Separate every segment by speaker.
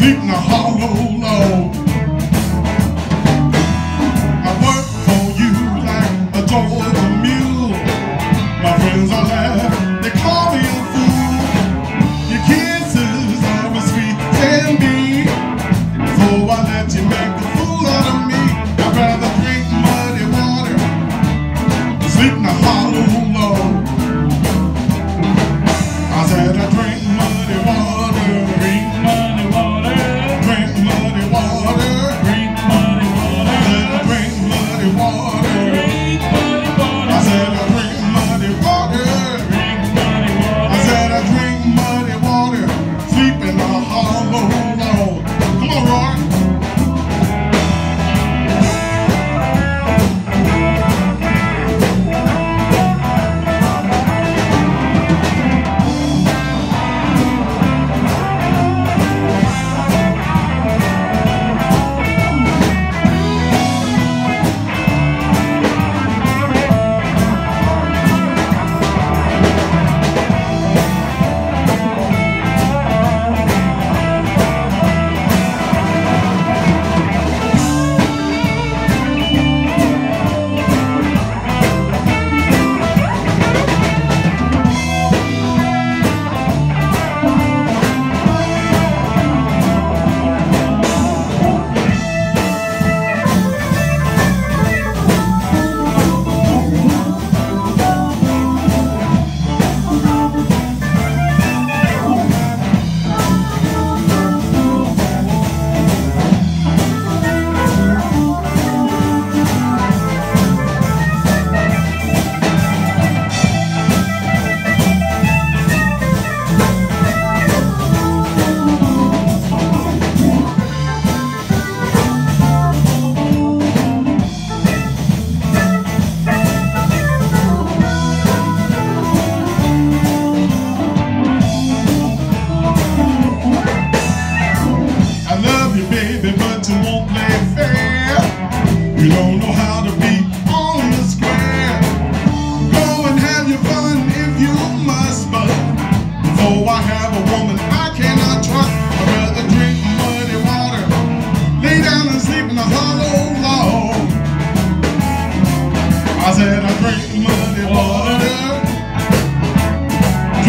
Speaker 1: sleep in a hollow log. I work for you like a Georgia mule. My friends are laugh, they call me a fool. Your kisses are as sweet can be. So I let you make a fool out of me. I'd rather drink muddy water, sleep in a hollow log.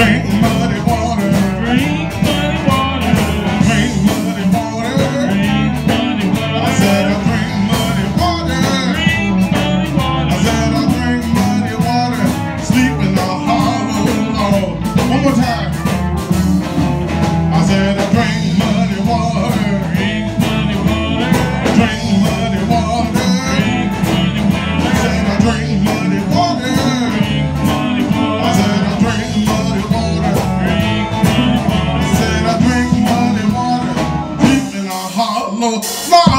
Speaker 1: man. no.